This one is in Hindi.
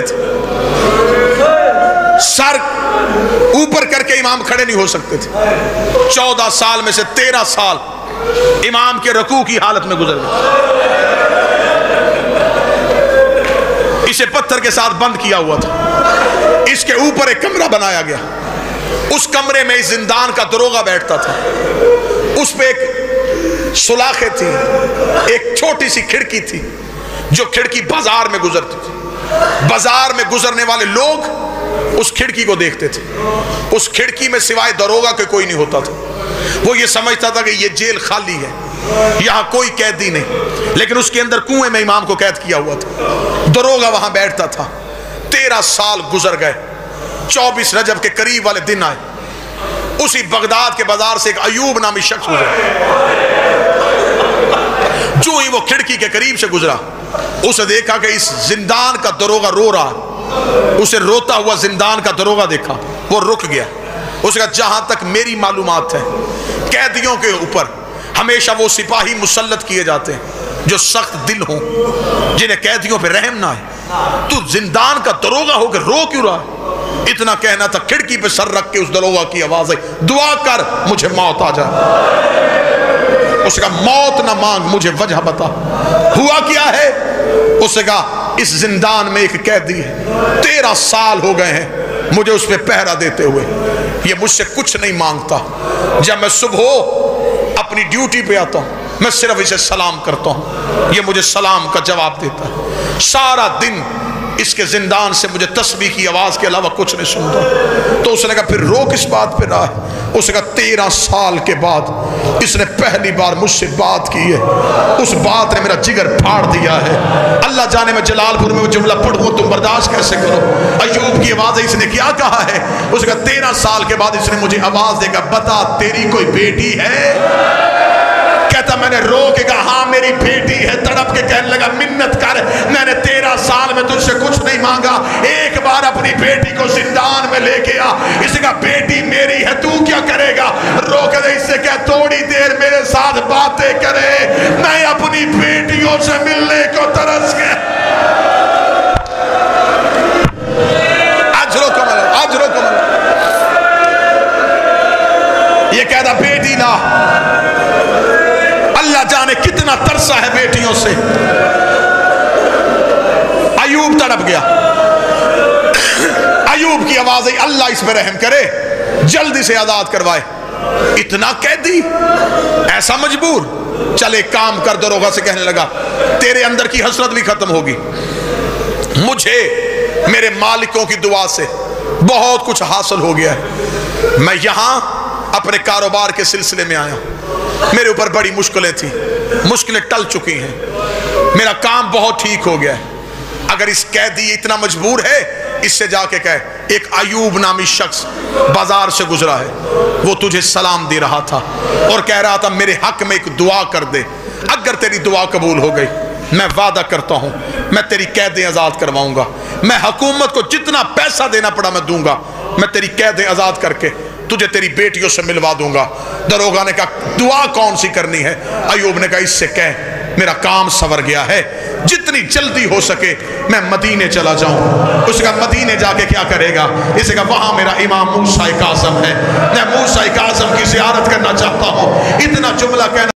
थे। सर, ऊपर करके इमाम खड़े नहीं हो सकते थे। चौदह साल में से तेरह साल इमाम के रकू की हालत में गुजर गए। इसे पत्थर के साथ बंद किया हुआ था। इसके ऊपर एक कमरा बनाया गया। उस कमरे में इस जिंदान का दरोगा बैठता था। उस पे एक सुलाखे थी, एक छोटी सी खिड़की थी, जो खिड़की बाज़ार में गुजरती थी। बाज़ार में गुजरने वाले लोग उस खिड़की को देखते थे। उस खिड़की में सिवाय दरोगा के कोई नहीं होता था। वो ये समझता था कि ये जेल खाली है। यहाँ कोई कैदी नहीं। लेकिन उसके अंदर कुएँ में इमाम को कैद किया हुआ था। दरोगा वहाँ बैठता था। तेरह साल गुजर गए। चौबीस रजब के करीब वाले दिन आए। उसी बगदाद के बाज़ार से एक अयूब नामी शख्स गुजरा। जो ही वो खिड़की के करीब से गुजरा। उसे देखा कि इस जिंदान का दरोगा रो रहा उसे रोता हुआ जिंदान का दरोगा देखा। वो रुक गया। उसने कहा जहाँ तक मेरी मालूमात है, कैदियों के ऊपर हमेशा वो सिपाही मुसलत किए जाते हैं, जो सख्त दिल हों, जिन्हें कैदियों पे रहम ना है तू जिंदान का दरोगा होकर रो क्यों रहा इतना कहना था, खिड़की पे सर रख के उस दरोगा की आवाज़ आई, दुआ कर, मुझे मौत आ जाए उसका मौत ना मांग, मुझे वजह बता। हुआ क्या है? उसने कहा, इस जिंदान में एक कैदी है। तेरह साल हो गए हैं, मुझे उस पर पहरा देते हुए। ये मुझसे कुछ नहीं माँगता। जब मैं सुबह अपनी ड्यूटी पे आता हूँ, मैं सिर्फ़ इसे सलाम करता हूँ। ये मुझे सलाम का जवाब देता है। सारा दिन इसके जिंदान से मुझे तस्वीर की आवाज़ के अलावा कुछ नहीं सुनता। तो उसने कहा, फिर रो किस बात पे रहा है उसने कहा, तेरह साल के बाद इसने पहली बार मुझसे बात की है। उस बात ने मेरा जिगर फाड़ दिया है। अल्लाह जाने में जलालपुर में जुमला पढ़ूँ, तुम बर्दाश्त कैसे करो? अयूब की आवाज़ इसने क्या कहा है? उसने कहा, तेरह साल के बाद इसने मुझे आवाज़ देकर बता, तेरी कोई बेटी है? कहता मैंने रो के कहा हाँ मेरी बेटी है, तड़प के कहने लगा, मिन्नत कर, मैंने तेरह साल में तुझसे कुछ नहीं मांगा। एक बार अपनी बेटी को जिंदान में लेके आ। इसे कहा, बेटी मेरी है, तू क्या करेगा? रो के इससे क्या थोड़ी देर मेरे साथ बातें करे। मैं अपनी बेटियों से मिलने को तरस के ये कहता, बेटी ना कितना तरसा है बेटियों से। अयूब तड़प गया। अयूब की आवाज़ आई, अल्लाह इस पर रहम करे, जल्दी से आज़ाद करवाए। इतना कैदी, ऐसा मजबूर, चले काम कर, दरोगा से कहने लगा, तेरे अंदर की हसरत भी खत्म होगी। मुझे, मेरे मालिकों की दुआ से बहुत कुछ हासिल हो गया है। मैं यहाँ अपने कारोबार के सिलसिले में आया मेरे ऊपर बड़ी मुश्किलें थी। मुश्किलें टल चुकी हैं। मेरा काम बहुत ठीक हो गया अगर इस कैदी इतना मजबूर है, इससे जाके कहे, एक अयूब नामी शख्स बाज़ार से गुजरा है। वो तुझे सलाम दे रहा था और कह रहा था, मेरे हक में एक दुआ कर दे। अगर तेरी दुआ कबूल हो गई, मैं वादा करता हूँ, मैं तेरी कैदें आज़ाद करवाऊँगा। मैं हुकूमत को जितना पैसा देना पड़ा, मैं दूँगा। मैं तेरी कैदें आज़ाद करके तुझे तेरी बेटियों से मिलवा दूँगा। दरोगा ने कहा, दुआ कौन सी करनी है? अयूब ने कहा, इससे कह, मेरा काम सवर गया है। जितनी जल्दी हो सके, मैं मदीने चला जाऊँ। उसका मदीने जाके क्या करेगा? इसे कहा, वहाँ मेरा इमाम मूसा काजम है। मैं मूसा काजम की जियारत करना चाहता हूँ। इतना जुमला कहना